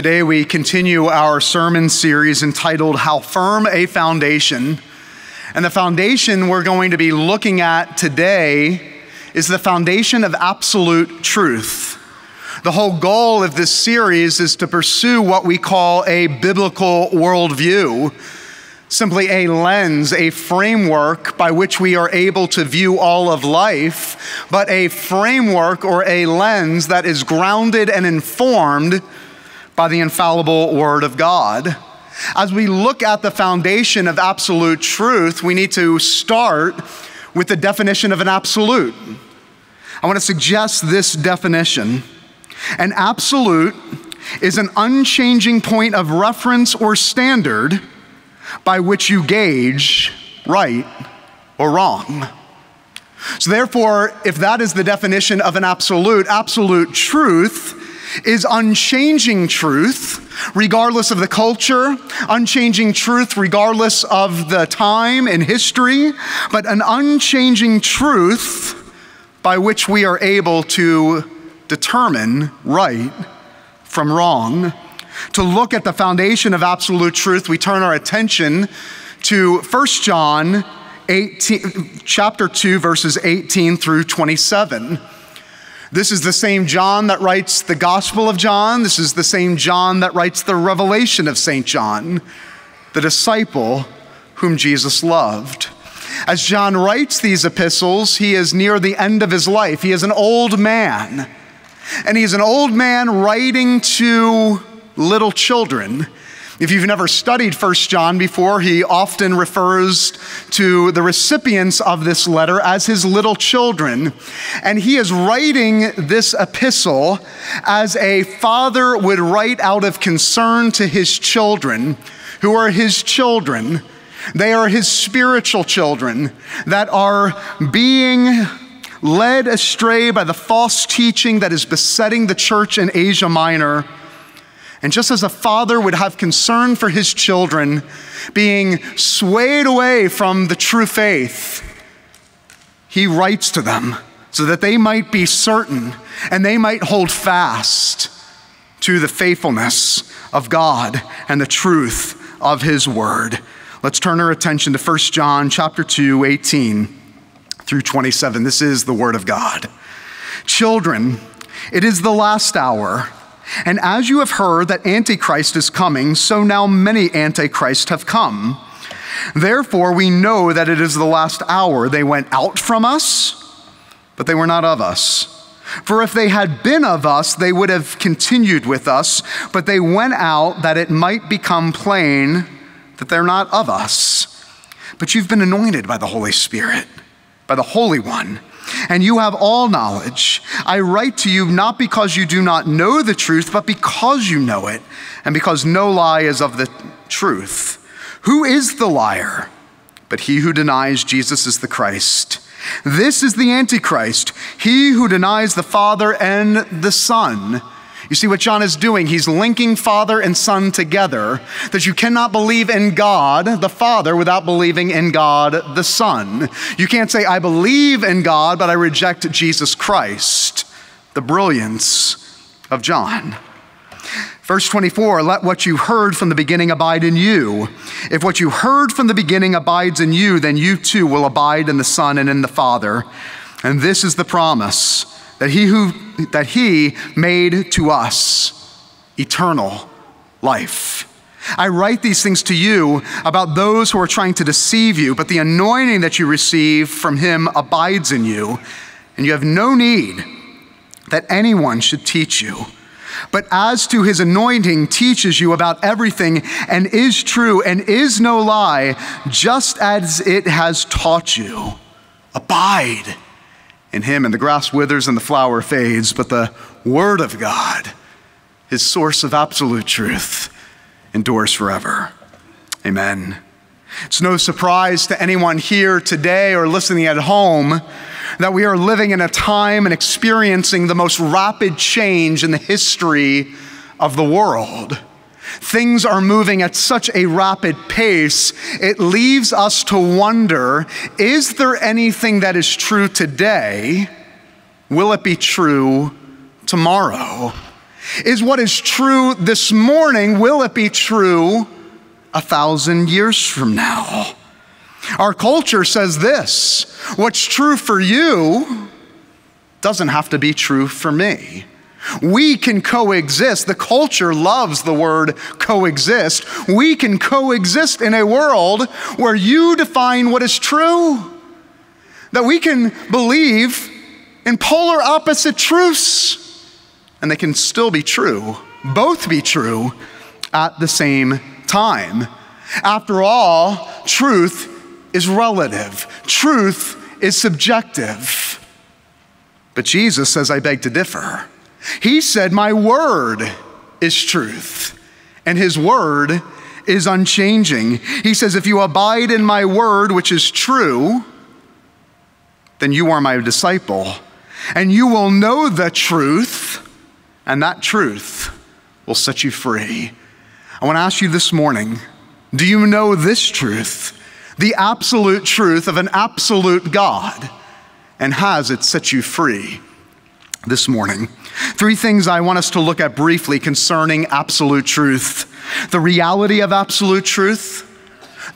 Today, we continue our sermon series entitled How Firm a Foundation. And the foundation we're going to be looking at today is the foundation of absolute truth. The whole goal of this series is to pursue what we call a biblical worldview, simply a lens, a framework by which we are able to view all of life, but a framework or a lens that is grounded and informed by the infallible Word of God. As we look at the foundation of absolute truth, we need to start with the definition of an absolute. I want to suggest this definition an absolute is an unchanging point of reference or standard by which you gauge right or wrong. So, therefore, if that is the definition of an absolute, absolute truth is unchanging truth, regardless of the culture, unchanging truth, regardless of the time and history, but an unchanging truth by which we are able to determine right from wrong. To look at the foundation of absolute truth, we turn our attention to 1 John 18, chapter 2, verses 18 through 27. This is the same John that writes the Gospel of John. This is the same John that writes the Revelation of St. John, the disciple whom Jesus loved. As John writes these epistles, he is near the end of his life. He is an old man. And he's an old man writing to little children. If you've never studied First John before, he often refers to the recipients of this letter as his little children. And he is writing this epistle as a father would write out of concern to his children, who are his children. They are his spiritual children that are being led astray by the false teaching that is besetting the church in Asia Minor and just as a father would have concern for his children being swayed away from the true faith, he writes to them so that they might be certain and they might hold fast to the faithfulness of God and the truth of his word. Let's turn our attention to 1 John chapter 2, 18 through 27. This is the word of God. Children, it is the last hour. And as you have heard that Antichrist is coming, so now many Antichrists have come. Therefore, we know that it is the last hour. They went out from us, but they were not of us. For if they had been of us, they would have continued with us, but they went out that it might become plain that they're not of us. But you've been anointed by the Holy Spirit, by the Holy One and you have all knowledge. I write to you not because you do not know the truth, but because you know it, and because no lie is of the truth. Who is the liar? But he who denies Jesus is the Christ. This is the Antichrist, he who denies the Father and the Son. You see what John is doing? He's linking Father and Son together, that you cannot believe in God, the Father, without believing in God, the Son. You can't say, I believe in God, but I reject Jesus Christ. The brilliance of John. Verse 24, let what you heard from the beginning abide in you. If what you heard from the beginning abides in you, then you too will abide in the Son and in the Father. And this is the promise that he who that he made to us eternal life. I write these things to you about those who are trying to deceive you, but the anointing that you receive from him abides in you, and you have no need that anyone should teach you. But as to his anointing teaches you about everything and is true and is no lie, just as it has taught you. Abide in him, and the grass withers and the flower fades, but the word of God, his source of absolute truth, endures forever. Amen. It's no surprise to anyone here today or listening at home that we are living in a time and experiencing the most rapid change in the history of the world. Things are moving at such a rapid pace, it leaves us to wonder is there anything that is true today? Will it be true tomorrow? Is what is true this morning, will it be true a thousand years from now? Our culture says this what's true for you doesn't have to be true for me. We can coexist. The culture loves the word coexist. We can coexist in a world where you define what is true. That we can believe in polar opposite truths and they can still be true, both be true at the same time. After all, truth is relative, truth is subjective. But Jesus says, I beg to differ. He said, My word is truth, and his word is unchanging. He says, If you abide in my word, which is true, then you are my disciple, and you will know the truth, and that truth will set you free. I want to ask you this morning do you know this truth? The absolute truth of an absolute God. And has it set you free this morning? Three things I want us to look at briefly concerning absolute truth the reality of absolute truth,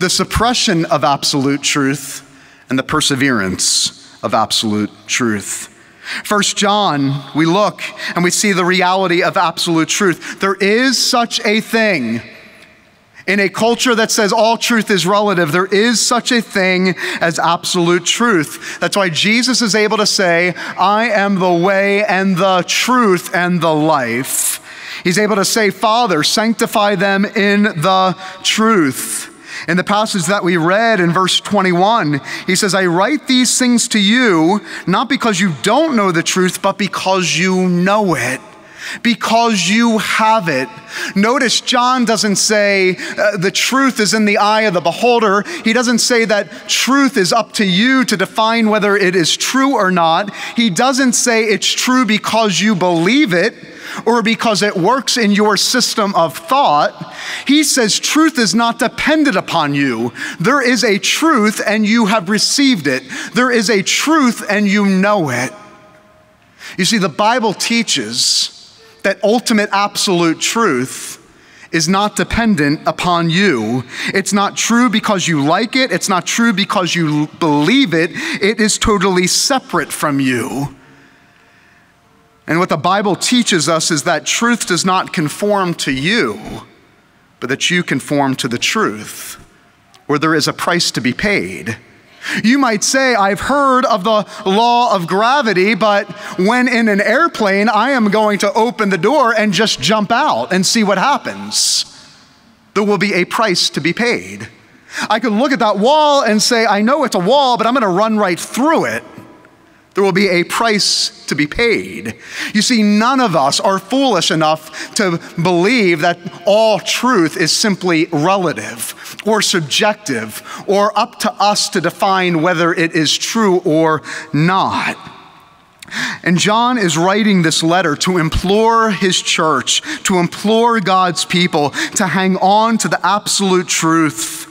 the suppression of absolute truth, and the perseverance of absolute truth. First John, we look and we see the reality of absolute truth. There is such a thing in a culture that says all truth is relative, there is such a thing as absolute truth. That's why Jesus is able to say, I am the way and the truth and the life. He's able to say, Father, sanctify them in the truth. In the passage that we read in verse 21, he says, I write these things to you not because you don't know the truth, but because you know it because you have it. Notice John doesn't say uh, the truth is in the eye of the beholder. He doesn't say that truth is up to you to define whether it is true or not. He doesn't say it's true because you believe it or because it works in your system of thought. He says truth is not dependent upon you. There is a truth and you have received it. There is a truth and you know it. You see, the Bible teaches that ultimate absolute truth is not dependent upon you. It's not true because you like it, it's not true because you believe it, it is totally separate from you. And what the Bible teaches us is that truth does not conform to you, but that you conform to the truth, where there is a price to be paid. You might say, I've heard of the law of gravity, but when in an airplane, I am going to open the door and just jump out and see what happens. There will be a price to be paid. I could look at that wall and say, I know it's a wall, but I'm going to run right through it. There will be a price to be paid. You see, none of us are foolish enough to believe that all truth is simply relative or subjective or up to us to define whether it is true or not. And John is writing this letter to implore his church, to implore God's people to hang on to the absolute truth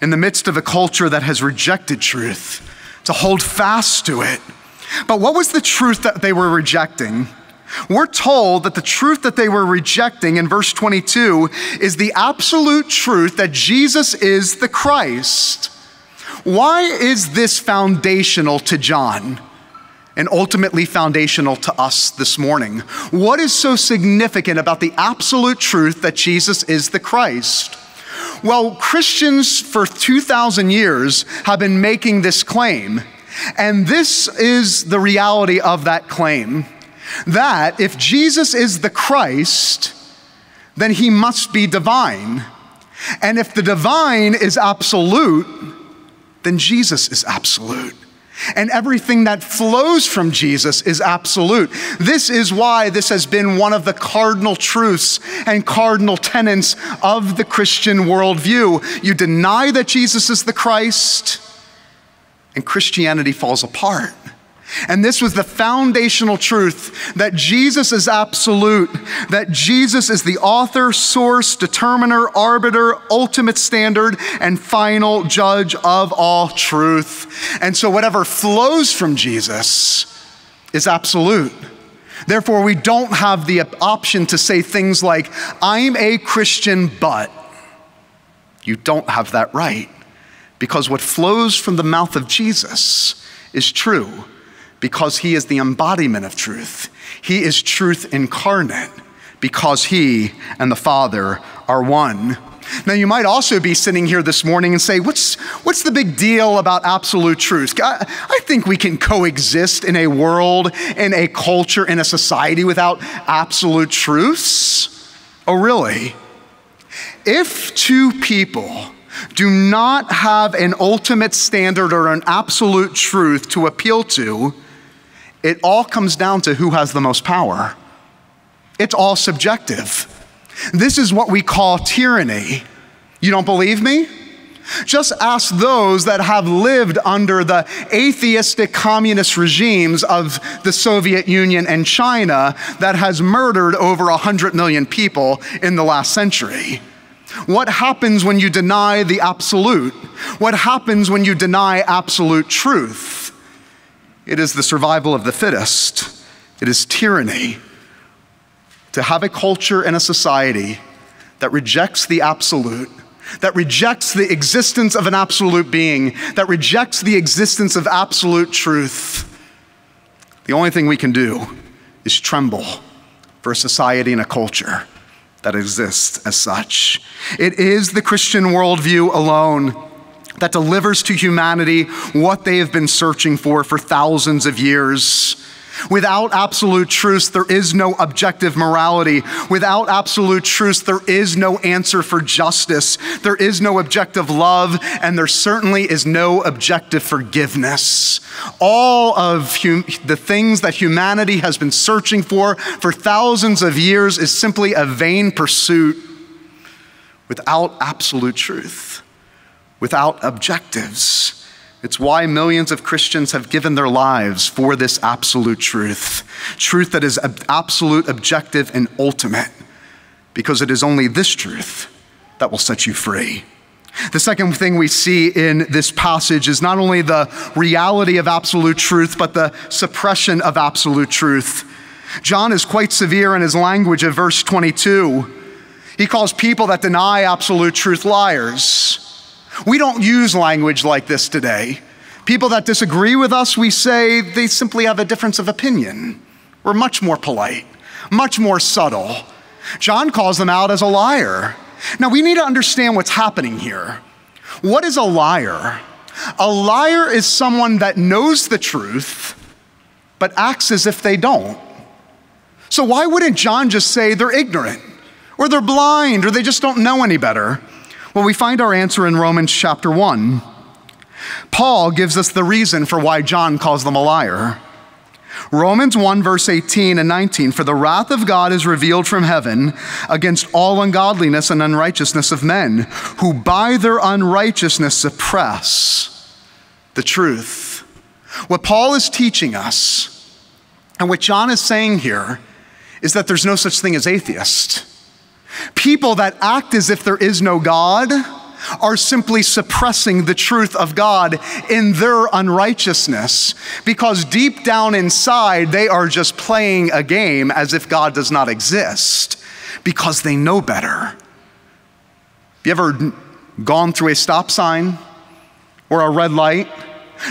in the midst of a culture that has rejected truth to hold fast to it. But what was the truth that they were rejecting? We're told that the truth that they were rejecting in verse 22 is the absolute truth that Jesus is the Christ. Why is this foundational to John and ultimately foundational to us this morning? What is so significant about the absolute truth that Jesus is the Christ? Well, Christians for 2,000 years have been making this claim. And this is the reality of that claim that if Jesus is the Christ, then he must be divine. And if the divine is absolute, then Jesus is absolute. And everything that flows from Jesus is absolute. This is why this has been one of the cardinal truths and cardinal tenets of the Christian worldview. You deny that Jesus is the Christ, and Christianity falls apart. And this was the foundational truth that Jesus is absolute, that Jesus is the author, source, determiner, arbiter, ultimate standard, and final judge of all truth. And so, whatever flows from Jesus is absolute. Therefore, we don't have the option to say things like, I'm a Christian, but. You don't have that right because what flows from the mouth of Jesus is true because he is the embodiment of truth. He is truth incarnate because he and the Father are one. Now, you might also be sitting here this morning and say, What's, what's the big deal about absolute truth? I, I think we can coexist in a world, in a culture, in a society without absolute truths. Oh, really? If two people do not have an ultimate standard or an absolute truth to appeal to, it all comes down to who has the most power. It's all subjective. This is what we call tyranny. You don't believe me? Just ask those that have lived under the atheistic communist regimes of the Soviet Union and China that has murdered over 100 million people in the last century. What happens when you deny the absolute? What happens when you deny absolute truth? It is the survival of the fittest, it is tyranny. To have a culture and a society that rejects the absolute, that rejects the existence of an absolute being, that rejects the existence of absolute truth, the only thing we can do is tremble for a society and a culture that exists as such. It is the Christian worldview alone that delivers to humanity what they have been searching for for thousands of years. Without absolute truth, there is no objective morality. Without absolute truth, there is no answer for justice. There is no objective love, and there certainly is no objective forgiveness. All of hum- the things that humanity has been searching for for thousands of years is simply a vain pursuit without absolute truth, without objectives. It's why millions of Christians have given their lives for this absolute truth. Truth that is absolute, objective, and ultimate, because it is only this truth that will set you free. The second thing we see in this passage is not only the reality of absolute truth, but the suppression of absolute truth. John is quite severe in his language of verse 22. He calls people that deny absolute truth liars. We don't use language like this today. People that disagree with us, we say they simply have a difference of opinion. We're much more polite, much more subtle. John calls them out as a liar. Now, we need to understand what's happening here. What is a liar? A liar is someone that knows the truth, but acts as if they don't. So, why wouldn't John just say they're ignorant, or they're blind, or they just don't know any better? Well, we find our answer in Romans chapter 1. Paul gives us the reason for why John calls them a liar. Romans 1, verse 18 and 19 For the wrath of God is revealed from heaven against all ungodliness and unrighteousness of men, who by their unrighteousness suppress the truth. What Paul is teaching us, and what John is saying here, is that there's no such thing as atheist. People that act as if there is no God are simply suppressing the truth of God in their unrighteousness because deep down inside they are just playing a game as if God does not exist because they know better. You ever gone through a stop sign or a red light?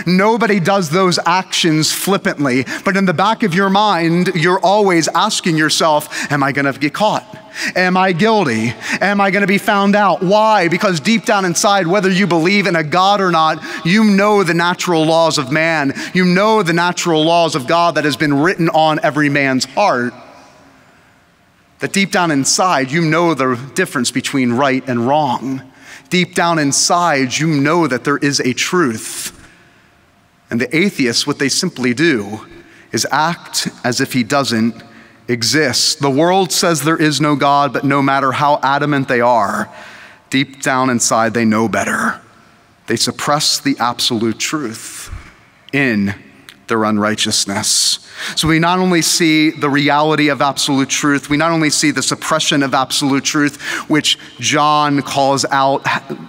Nobody does those actions flippantly, but in the back of your mind, you're always asking yourself, Am I gonna get caught? Am I guilty? Am I gonna be found out? Why? Because deep down inside, whether you believe in a God or not, you know the natural laws of man. You know the natural laws of God that has been written on every man's heart. That deep down inside, you know the difference between right and wrong. Deep down inside, you know that there is a truth. And the atheists, what they simply do is act as if he doesn't exist. The world says there is no God, but no matter how adamant they are, deep down inside they know better. They suppress the absolute truth in their unrighteousness. So we not only see the reality of absolute truth, we not only see the suppression of absolute truth, which John calls out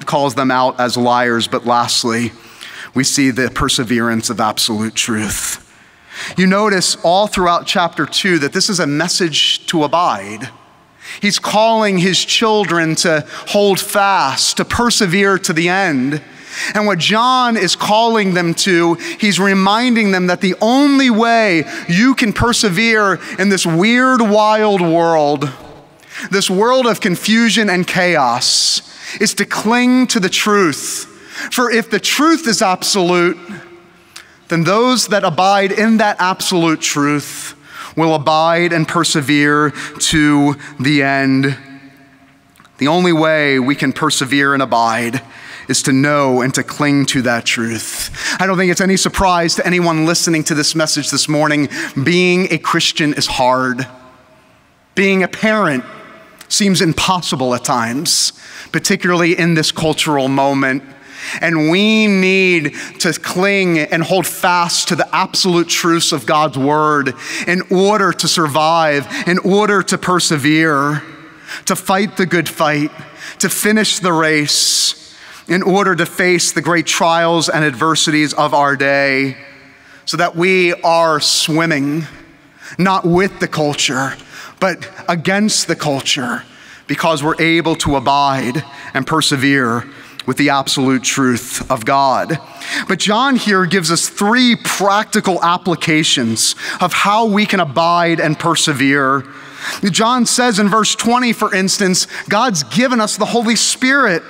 calls them out as liars, but lastly, we see the perseverance of absolute truth. You notice all throughout chapter 2 that this is a message to abide. He's calling his children to hold fast, to persevere to the end. And what John is calling them to, he's reminding them that the only way you can persevere in this weird, wild world, this world of confusion and chaos, is to cling to the truth. For if the truth is absolute, then those that abide in that absolute truth will abide and persevere to the end. The only way we can persevere and abide is to know and to cling to that truth. I don't think it's any surprise to anyone listening to this message this morning being a Christian is hard. Being a parent seems impossible at times, particularly in this cultural moment. And we need to cling and hold fast to the absolute truths of God's word in order to survive, in order to persevere, to fight the good fight, to finish the race in order to face the great trials and adversities of our day so that we are swimming not with the culture, but against the culture because we're able to abide and persevere with the absolute truth of God. But John here gives us three practical applications of how we can abide and persevere. John says in verse 20, for instance, God's given us the Holy Spirit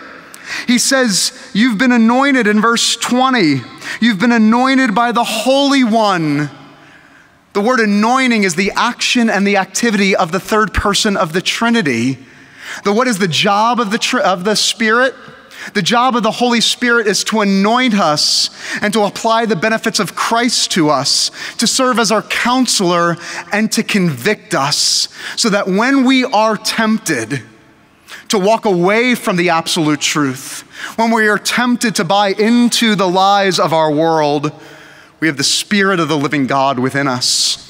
he says, You've been anointed in verse 20. You've been anointed by the Holy One. The word anointing is the action and the activity of the third person of the Trinity. The, what is the job of the, of the Spirit? The job of the Holy Spirit is to anoint us and to apply the benefits of Christ to us, to serve as our counselor and to convict us, so that when we are tempted, to walk away from the absolute truth, when we are tempted to buy into the lies of our world, we have the Spirit of the living God within us.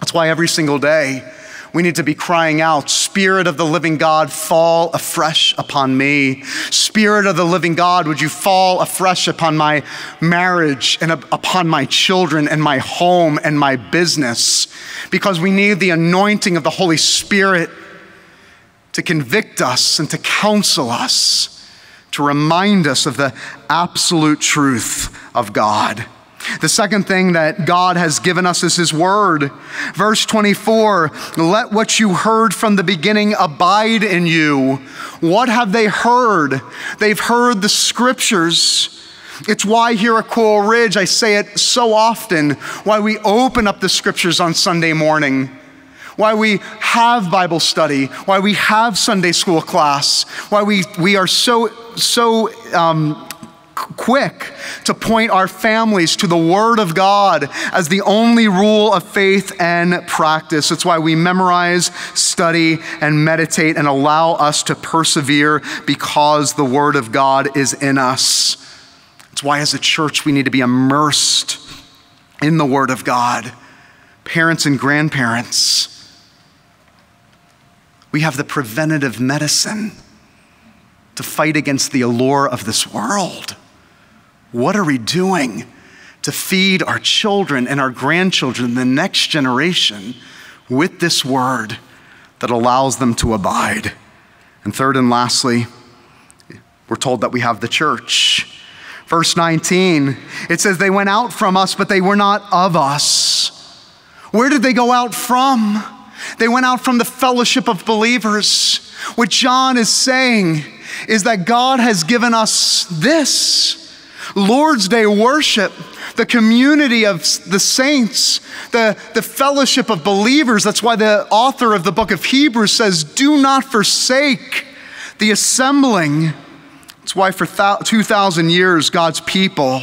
That's why every single day we need to be crying out, Spirit of the living God, fall afresh upon me. Spirit of the living God, would you fall afresh upon my marriage and upon my children and my home and my business? Because we need the anointing of the Holy Spirit to convict us and to counsel us, to remind us of the absolute truth of God. The second thing that God has given us is His Word. Verse 24 let what you heard from the beginning abide in you. What have they heard? They've heard the Scriptures. It's why here at Coral Ridge, I say it so often, why we open up the Scriptures on Sunday morning why we have Bible study, why we have Sunday school class, why we, we are so, so um, quick to point our families to the Word of God as the only rule of faith and practice. It's why we memorize, study, and meditate and allow us to persevere because the Word of God is in us. It's why, as a church, we need to be immersed in the Word of God. Parents and grandparents, we have the preventative medicine to fight against the allure of this world. What are we doing to feed our children and our grandchildren, the next generation, with this word that allows them to abide? And third and lastly, we're told that we have the church. Verse 19, it says, They went out from us, but they were not of us. Where did they go out from? They went out from the fellowship of believers. What John is saying is that God has given us this Lord's Day worship, the community of the saints, the, the fellowship of believers. That's why the author of the book of Hebrews says, Do not forsake the assembling. That's why for 2,000 years, God's people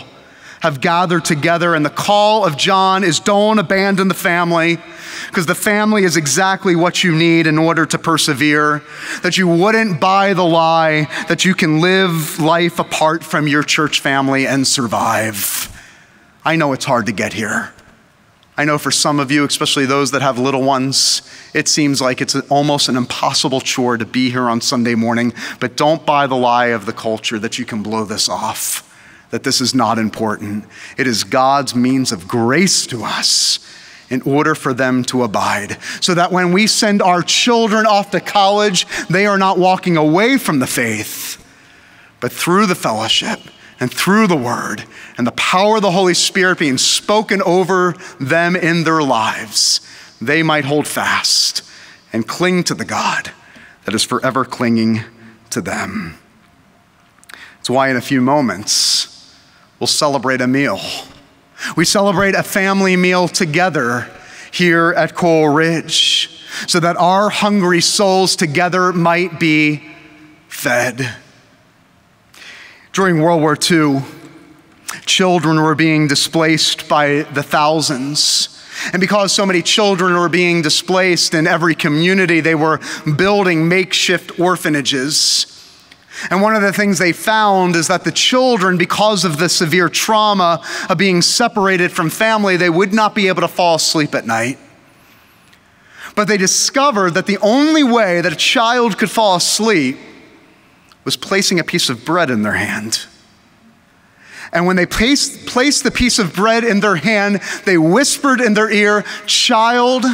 have gathered together, and the call of John is don't abandon the family, because the family is exactly what you need in order to persevere. That you wouldn't buy the lie that you can live life apart from your church family and survive. I know it's hard to get here. I know for some of you, especially those that have little ones, it seems like it's almost an impossible chore to be here on Sunday morning, but don't buy the lie of the culture that you can blow this off that this is not important. It is God's means of grace to us in order for them to abide. So that when we send our children off to college, they are not walking away from the faith, but through the fellowship and through the word and the power of the Holy Spirit being spoken over them in their lives, they might hold fast and cling to the God that is forever clinging to them. It's why, in a few moments, we'll celebrate a meal. We celebrate a family meal together here at Coral Ridge so that our hungry souls together might be fed. During World War II, children were being displaced by the thousands. And because so many children were being displaced in every community, they were building makeshift orphanages and one of the things they found is that the children, because of the severe trauma of being separated from family, they would not be able to fall asleep at night. But they discovered that the only way that a child could fall asleep was placing a piece of bread in their hand. And when they placed, placed the piece of bread in their hand, they whispered in their ear, Child,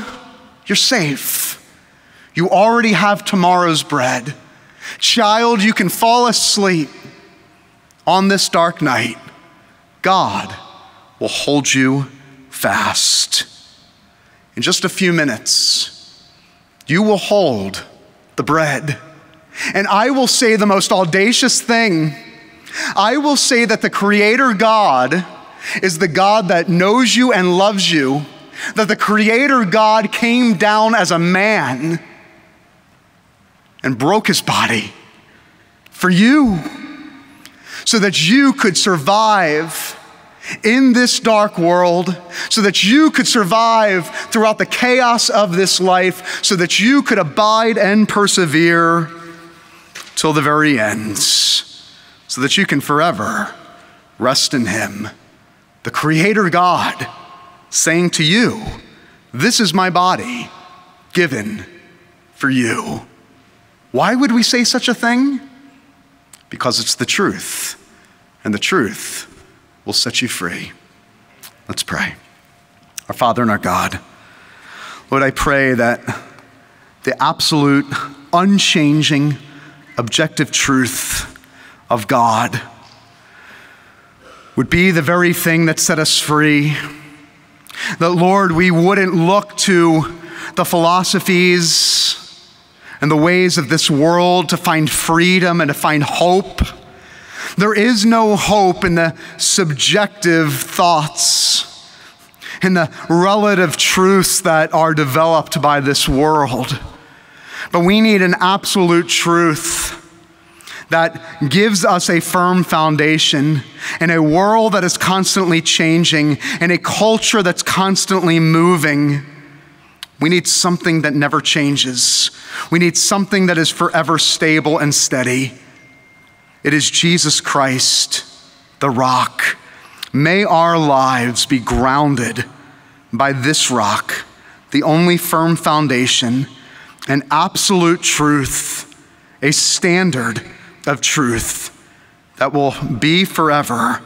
you're safe. You already have tomorrow's bread. Child, you can fall asleep on this dark night. God will hold you fast. In just a few minutes, you will hold the bread. And I will say the most audacious thing. I will say that the Creator God is the God that knows you and loves you, that the Creator God came down as a man and broke his body for you so that you could survive in this dark world, so that you could survive throughout the chaos of this life, so that you could abide and persevere till the very end, so that you can forever rest in Him, the Creator God, saying to you, This is my body given for you. Why would we say such a thing? Because it's the truth, and the truth will set you free. Let's pray. Our Father and our God, Lord, I pray that the absolute, unchanging, objective truth of God would be the very thing that set us free. That, Lord, we wouldn't look to the philosophies and the ways of this world to find freedom and to find hope. There is no hope in the subjective thoughts, in the relative truths that are developed by this world. But we need an absolute truth that gives us a firm foundation in a world that is constantly changing, in a culture that's constantly moving. We need something that never changes. We need something that is forever stable and steady. It is Jesus Christ, the rock. May our lives be grounded by this rock, the only firm foundation, an absolute truth, a standard of truth that will be forever,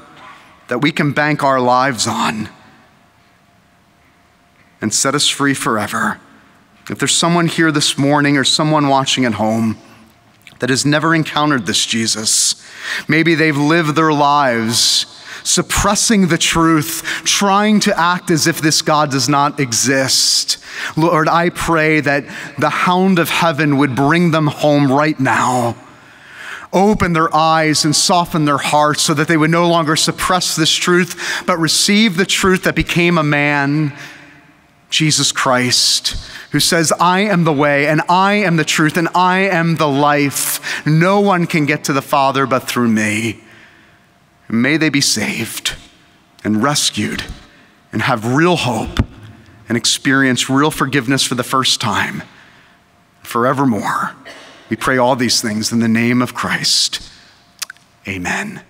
that we can bank our lives on and set us free forever. If there's someone here this morning or someone watching at home that has never encountered this Jesus, maybe they've lived their lives suppressing the truth, trying to act as if this God does not exist. Lord, I pray that the hound of heaven would bring them home right now. Open their eyes and soften their hearts so that they would no longer suppress this truth, but receive the truth that became a man Jesus Christ, who says, I am the way, and I am the truth, and I am the life. No one can get to the Father but through me. May they be saved and rescued and have real hope and experience real forgiveness for the first time forevermore. We pray all these things in the name of Christ. Amen.